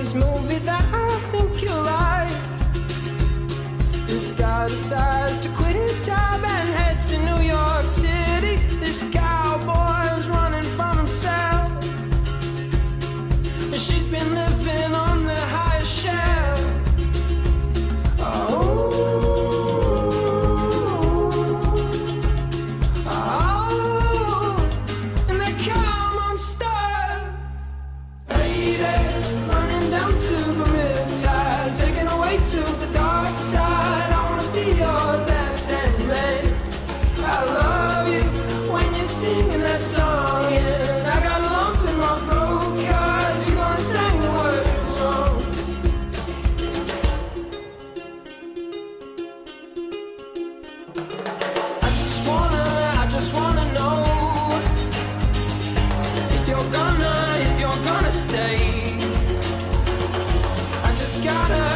This movie that I think you like? This guy decides to quit his job and head to New York City. This cowboy's running from himself. And she's been living singing that song, and I got a lump in my throat gonna sing the words wrong. I just wanna, I just wanna know if you're gonna, if you're gonna stay. I just gotta,